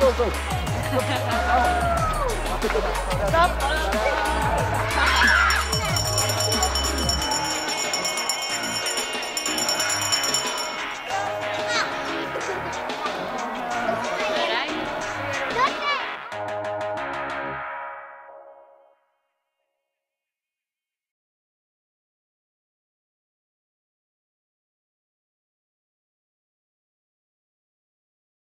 go. Stop.